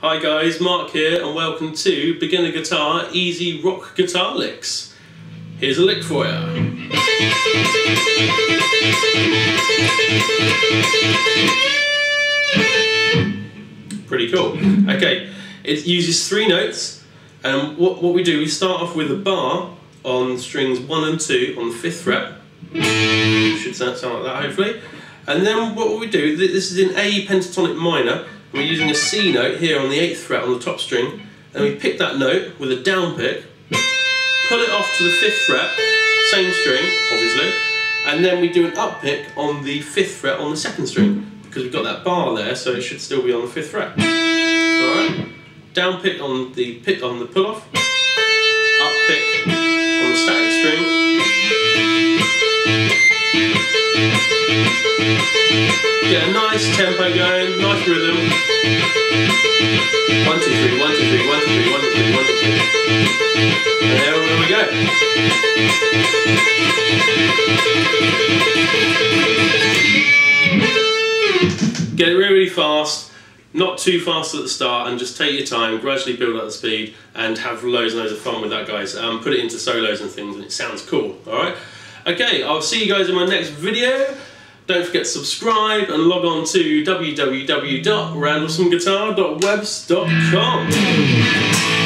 Hi guys, Mark here and welcome to Beginner Guitar Easy Rock Guitar Licks. Here's a lick for you. Pretty cool. Okay, it uses three notes and what, what we do, we start off with a bar on strings 1 and 2 on the 5th fret. Should sound, sound like that hopefully. And then what we do, this is in A pentatonic minor, we're using a C note here on the 8th fret on the top string, and we pick that note with a down pick, pull it off to the 5th fret, same string, obviously, and then we do an up pick on the 5th fret on the second string, because we've got that bar there, so it should still be on the 5th fret. Alright? Down pick on the pick on the pull off, up pick on the static string, Get a nice tempo going, nice rhythm. One, two, three, one, two, three, one, two, three, one, two, three, one, two, three. And there we go. Get really fast, not too fast at the start, and just take your time, gradually build up the speed, and have loads and loads of fun with that, guys. Um, put it into solos and things, and it sounds cool, alright? Okay, I'll see you guys in my next video. Don't forget to subscribe and log on to www.randlesomeguitar.webs.com.